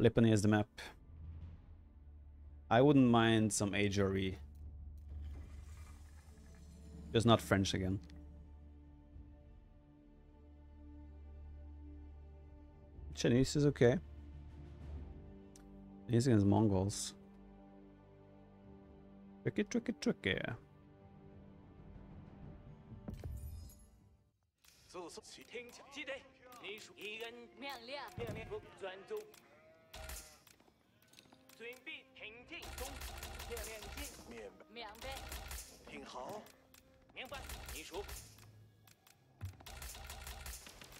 Lipany is the map. I wouldn't mind some HRE. Just not French again. Chinese is okay. He's against Mongols. Tricky, tricky, tricky. 速速听请记得，你属一人命令，命令不专注，准备挺进中，命令进，明白，明白，听好，明白？你属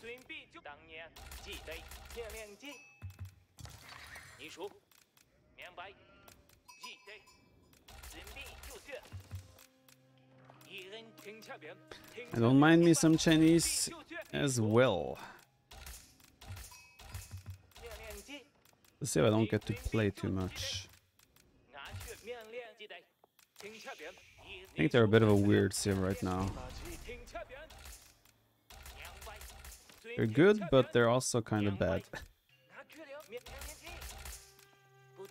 准备就当年记得，命令进，你属明白？记得，准备就绪。一人听下边，听 I don't mind me some Chinese 就绪 as well. Let's see if I don't get to play too much. I think they're a bit of a weird civ right now. They're good, but they're also kind of bad.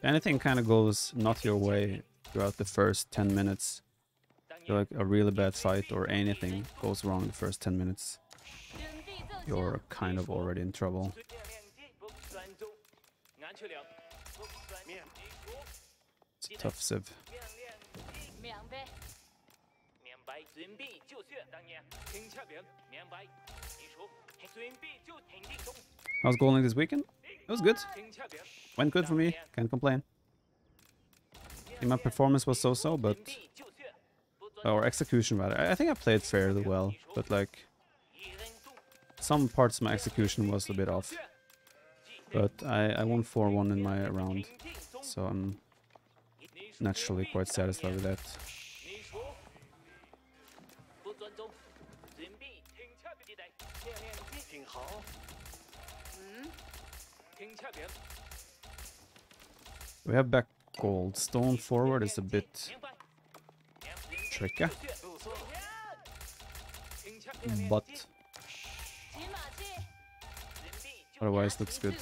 Anything kind of goes not your way throughout the first 10 minutes. Like a really bad fight or anything goes wrong in the first 10 minutes. You're kind of already in trouble. It's a tough sub. How's going this weekend? It was good. Went good for me. Can't complain. My performance was so-so, but... Or execution, rather. I think I played fairly well, but like... Some parts of my execution was a bit off. But I, I won 4-1 in my round, so I'm naturally quite satisfied with that. We have back gold. Stone forward is a bit tricky. But Otherwise, looks good.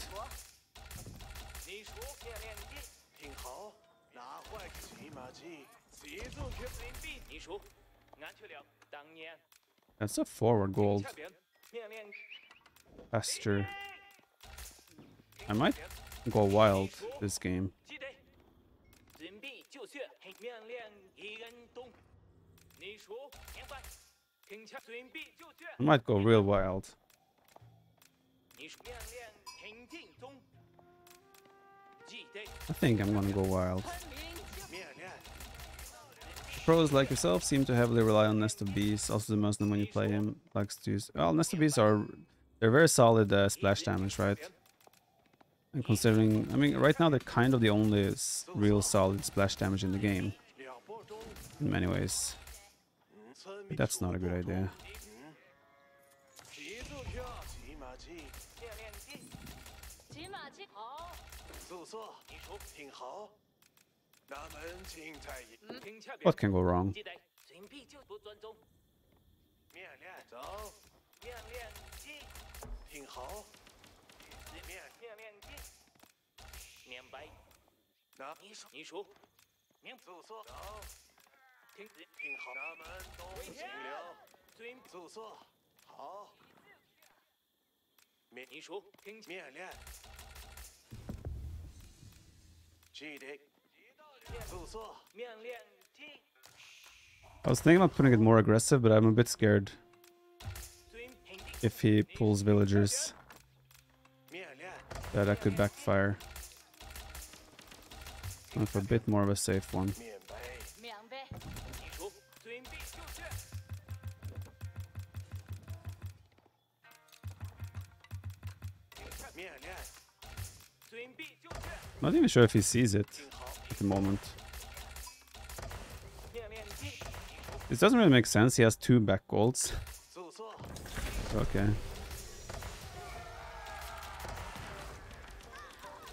That's a forward gold. Faster. I might go wild this game. I might go real wild. I think I'm gonna go wild. Pros like yourself seem to heavily rely on Nest of Bees, also the Muslim when you play him likes to use... Well, Nest of Bees are... They're very solid uh, splash damage, right? And considering... I mean, right now they're kind of the only real solid splash damage in the game. In many ways. But that's not a good idea. 机，练练机，骑马机好。速速，你说，听好。那门进在一。嗯、What can go wrong？记得，就不。走。练练机，听好。练练练机，明白。那你说，你说，明速速走。听好，那门都进了。速速好。命你说听命令，记得，速速，命令进， I was thinking about putting it more aggressive, but I'm a bit scared 准听进 if he pulls villagers 命令， that that could backfire. Going for a bit more of a safe one. Not even sure if he sees it at the moment. This doesn't really make sense. He has two back golds. okay.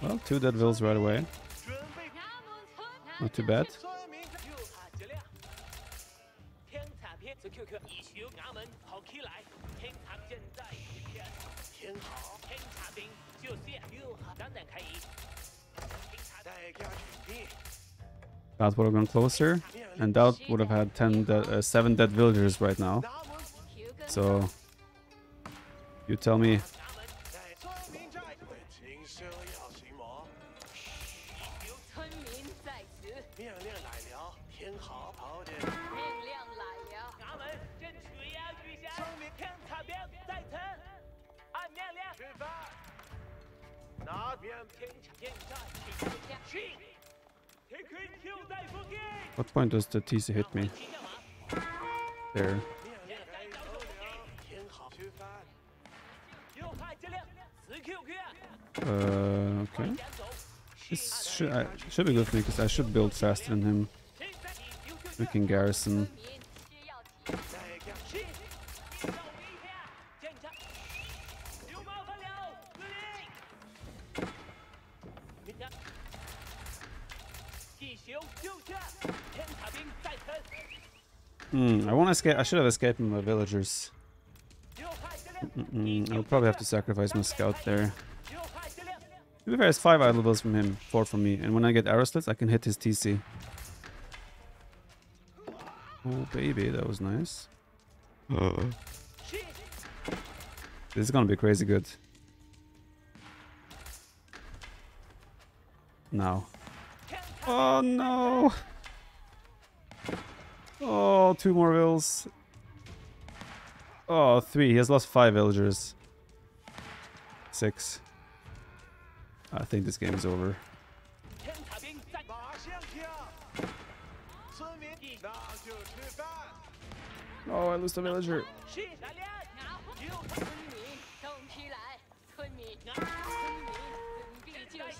Well, two dead right away. Not too bad. 村民就怕极了。天产片是 QQ，一宿衙门跑起来，天堂现在一片，听好，天茶兵就是又好，当然可以。 家全面， That would have gone closer, and that would have had 10 de- uh, 7 dead villagers right now. 拿门 Q 跟 So, you tell me. What point does the TC hit me? There. Uh, okay. This should, I, should be good for me because I should build faster than him. We can garrison I should have escaped from the villagers. Mm -mm, I'll probably have to sacrifice my scout there. To be fair, it's five idle vills from him, four from me, and when I get arrow slits, I can hit his TC. Oh baby, that was nice. Uh. This is gonna be crazy good. Now. Oh no! Oh, two more vills. Oh, three. He has lost five villagers. Six. I think this game is over. Oh, I lost a villager.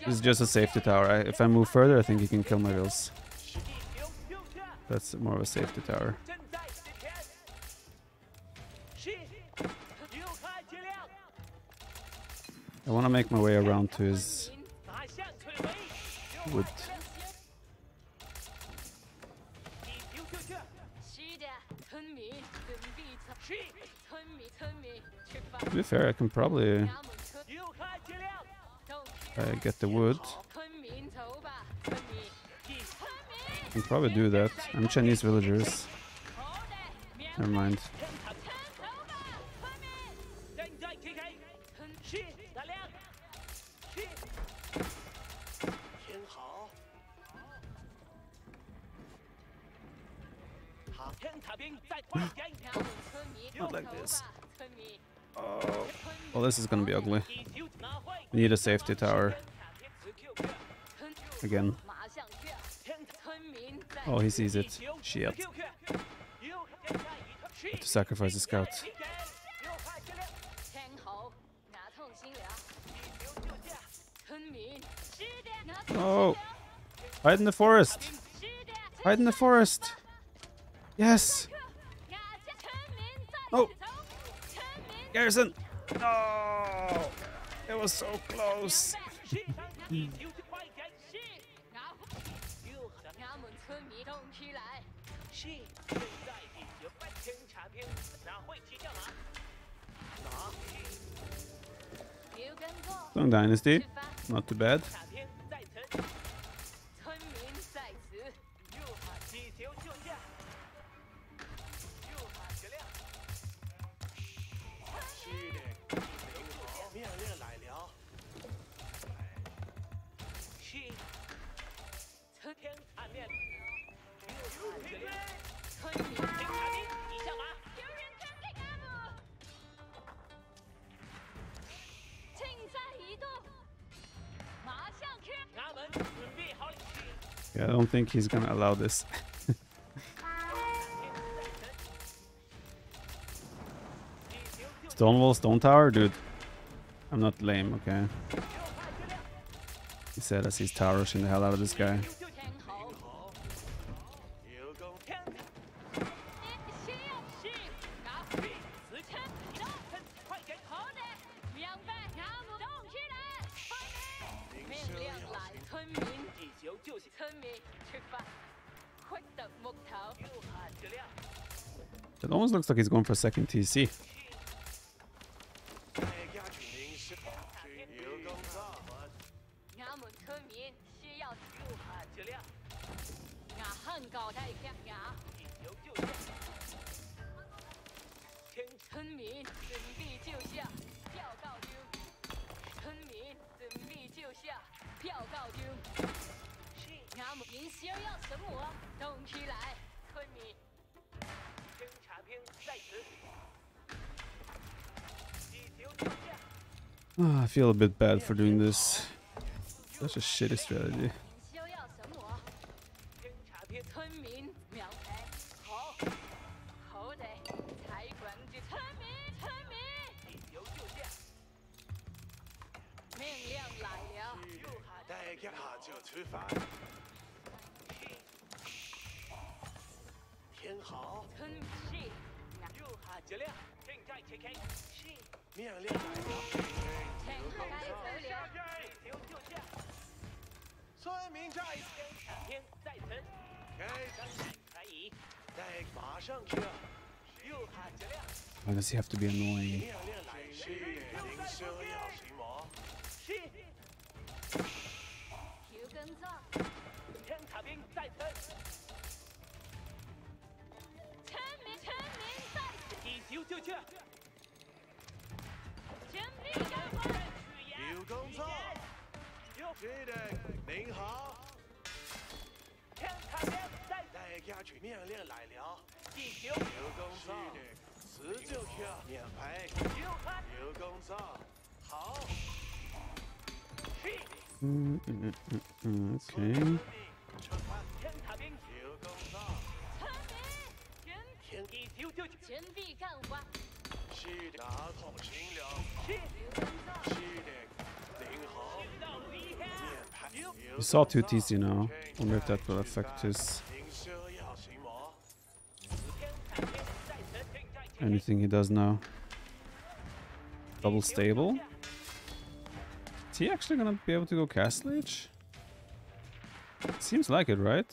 This is just a safety tower. I, if I move further, I think he can kill my vills. That's more of a safety tower. I want to make my way around to his wood. To be fair, I can probably uh, get the wood. can probably do that. I'm Chinese villagers. Never mind. Not like this. Oh, well, this is gonna be ugly. We need a safety tower. Again. Oh, he sees it. Shit. Have to sacrifice the scout. Oh! Hide in the forest! Hide in the forest! Yes! Oh! Garrison! No! It was so close! Hmm. 去，现在地球天塔兵拿回骑将马，刘根过 Song Dynasty. 出发， Not too bad. think he's gonna allow this. stone wall, stone tower? Dude, I'm not lame, okay? He said as he's towering the hell out of this guy. Almost looks like he's going for a second TC. Ah, I feel a bit bad for doing this. Such a shitty strategy. 命令百，村民，马上。又喊着亮。Why does he have to be annoying? 来，要？是。跟上。天兵。村民，村民在。就。天兵天将，许言。刘公造，有指令，您好。天塔兵在。带家军命令来了，地球。刘公造，十九区，两排。刘公造，好。嗯嗯嗯嗯嗯，OK。天兵天将，许言。天兵刘将军，天兵天。是的，拿桶清凉。是有跟上，是的，您好，到厉害。免牌。 We saw 2 TC now. Wonder if that will affect his 您需要什么？侦察兵在此，正在切开。 anything he does now. Double stable? Is he actually gonna be able to go Castle Age? Seems like it, right?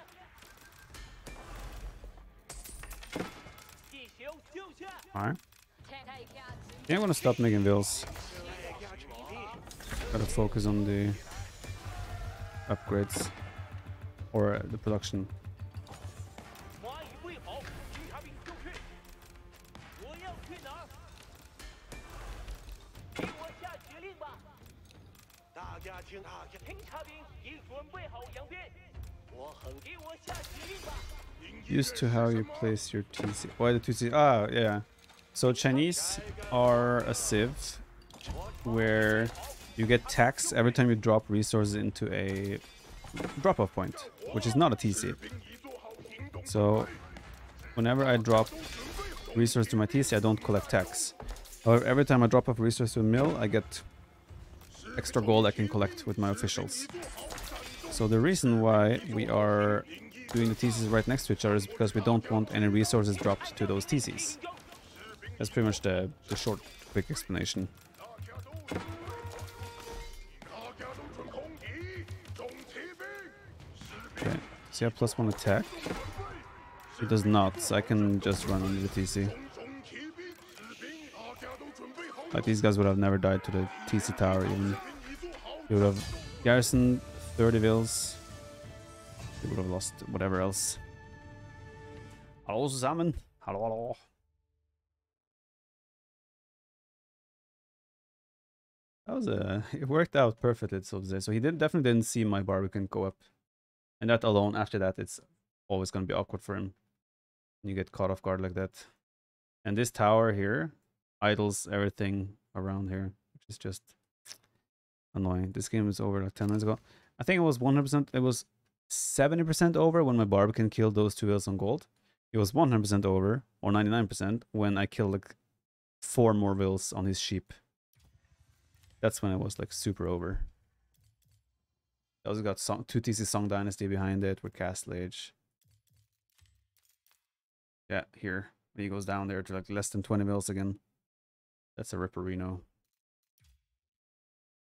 Alright. Yeah, I want to stop making vills. Gotta focus on the upgrades or uh, the production. Used to how you place your TC. Why the TC? Ah, yeah. So Chinese are a civ where you get tax every time you drop resources into a drop-off point, which is not a TC. So whenever I drop resource to my TC, I don't collect tax. However, every time I drop off resource to a mill, I get extra gold I can collect with my officials. So the reason why we are doing the TCs right next to each other is because we don't want any resources dropped to those TCs. That's pretty much the, the short, quick explanation. Okay, so have plus one attack. It does not, so I can just run into the TC. Like these guys would have never died to the TC tower even. They would have garrisoned 30 vills. He would have lost whatever else. Hallo zusammen. Hallo, hallo. That was a. It worked out perfectly, so to say. So he did definitely didn't see my Barbican go up, and that alone. After that, it's always going to be awkward for him. You get caught off guard like that, and this tower here idles everything around here, which is just annoying. This game is over like 10 minutes ago. I think it was 100%, it was 70% over when my Barbican killed those two vills on gold. It was 100% over, or 99%, when I killed like four more vills on his sheep. That's when it was like super over. He also got Song, two TC Song Dynasty behind it with Castle Age. Yeah, here. He goes down there to like less than 20 mils again. That's a Ripperino.